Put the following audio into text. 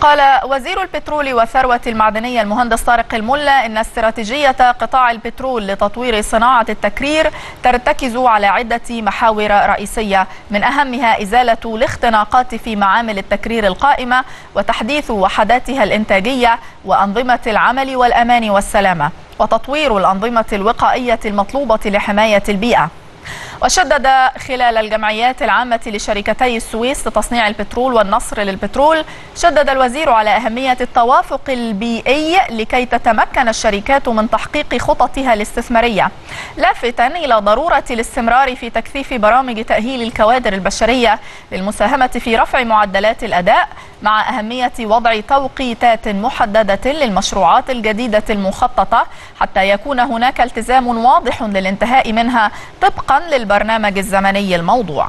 قال وزير البترول والثروة المعدنية المهندس طارق الملا إن استراتيجية قطاع البترول لتطوير صناعة التكرير ترتكز على عدة محاور رئيسية من أهمها إزالة الاختناقات في معامل التكرير القائمة وتحديث وحداتها الإنتاجية وأنظمة العمل والأمان والسلامة وتطوير الأنظمة الوقائية المطلوبة لحماية البيئة. وشدد خلال الجمعيات العامة لشركتي السويس لتصنيع البترول والنصر للبترول شدد الوزير على أهمية التوافق البيئي لكي تتمكن الشركات من تحقيق خططها الاستثمارية. لافتا إلى ضرورة الاستمرار في تكثيف برامج تأهيل الكوادر البشرية للمساهمة في رفع معدلات الأداء مع أهمية وضع توقيتات محددة للمشروعات الجديدة المخططة حتى يكون هناك التزام واضح للانتهاء منها طبقا للبرنامج الزمني الموضوع.